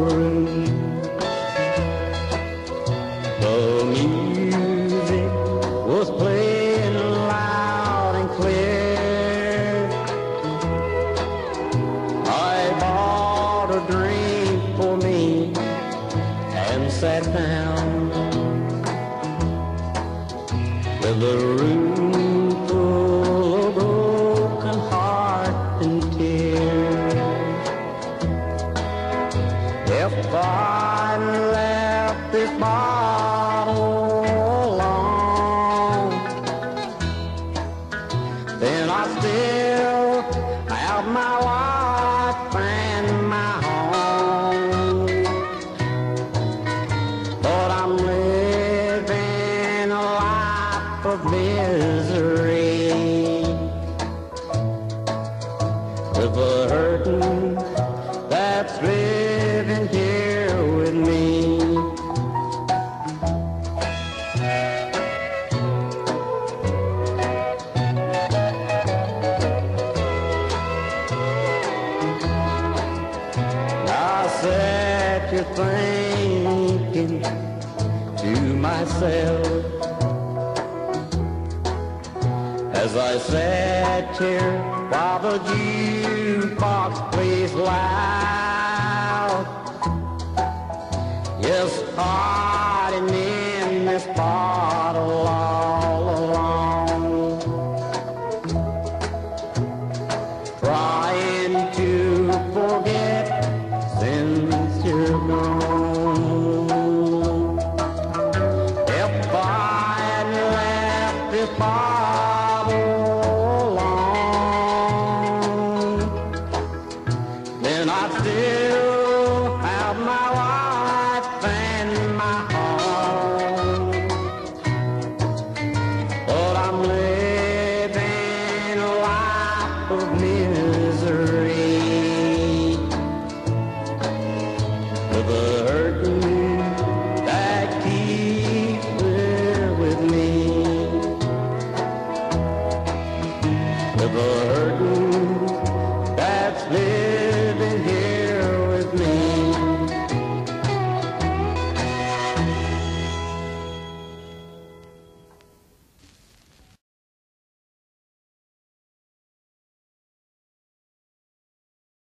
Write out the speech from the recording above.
room. The music was playing loud and clear. I bought a drink for me and sat down with the room. If I left this bottle alone, then I still have my wife and my home. But I'm living a life of misery with a hurting here thinking to myself as I sat here while the jukebox plays loud. and I still have my wife and my home. But I'm living a life of misery. With a hurting